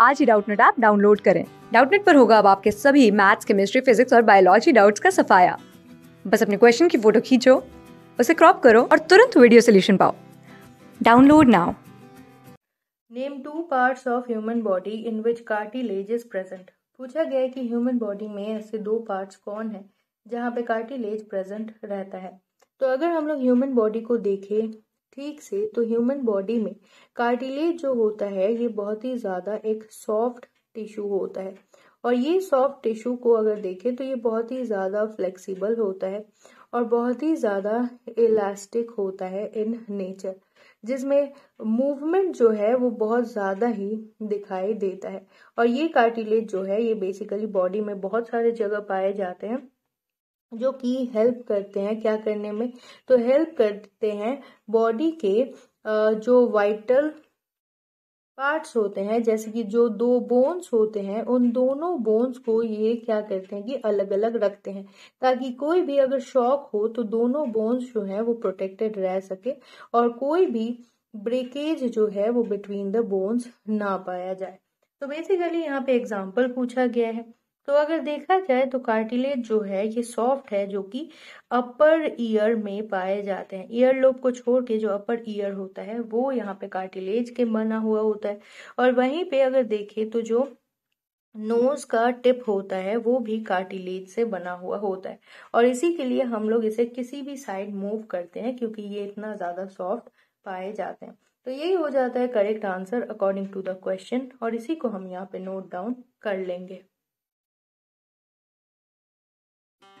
आज ही Doubtnut app download करें। डाउटनेट पर होगा अब आपके सभी मैथ्स, केमिस्ट्री, फिजिक्स और बायोलॉजी डाउट्स का सफाया। बस अपने क्वेश्चन की फ़ोटो खींचो, उसे क्रॉप करो और तुरंत वीडियो सोल्यूशन पाओ। Download now. Name two parts of human body in which cartilage is present. पूछा गया है कि ह्यूमन बॉडी में ऐसे दो पार्ट्स कौन है, जहाँ पे कार्टिलेज प्रेजेंट रहता है। तो अगर हम लोग ह्यूमन बॉडी को देखें ठीक से तो ह्यूमन बॉडी में कार्टिलेज जो होता है, ये बहुत ही ज़्यादा एक सॉफ्ट टिश्यू होता है। और ये सॉफ्ट टिश्यू को अगर देखें तो ये बहुत ही ज़्यादा फ्लेक्सिबल होता है और बहुत ही ज़्यादा इलास्टिक होता है इन नेचर जिसमें मूवमेंट जो है, वो बहुत ज़्यादा ही दिखाई देता है। और ये कार्टिलेज जो है, ये बेसिकली बॉडी में बहुत सारे जगह पाए जाते हैं। जो कि हेल्प करते हैं क्या करने में? तो हेल्प करते हैं बॉडी के जो वाइटल पार्ट्स होते हैं, जैसे कि जो दो बोन्स होते हैं, उन दोनों बोन्स को ये क्या करते हैं कि अलग अलग रखते हैं। ताकि कोई भी अगर शॉक हो तो दोनों बोन्स जो है वो प्रोटेक्टेड रह सके और कोई भी ब्रेकेज जो है वो बिटवीन द बोन्स ना पाया जाए। तो बेसिकली यहाँ पे एग्ज़ाम्पल पूछा गया है। तो अगर देखा जाए तो कार्टिलेज जो है, ये सॉफ्ट है जो कि अपर ईयर में पाए जाते हैं। ईयर लोब को छोड़ के जो अपर ईयर होता है, वो यहाँ पे कार्टिलेज के बना हुआ होता है। और वहीं पे अगर देखें तो जो नोज़ का टिप होता है, वो भी कार्टिलेज से बना हुआ होता है। और इसी के लिए हम लोग इसे किसी भी साइड मूव करते हैं, क्योंकि ये इतना ज़्यादा सॉफ्ट पाए जाते हैं। तो यही हो जाता है correct answer according to the question, और इसी को हम यहाँ पे नोट डाउन कर लेंगे।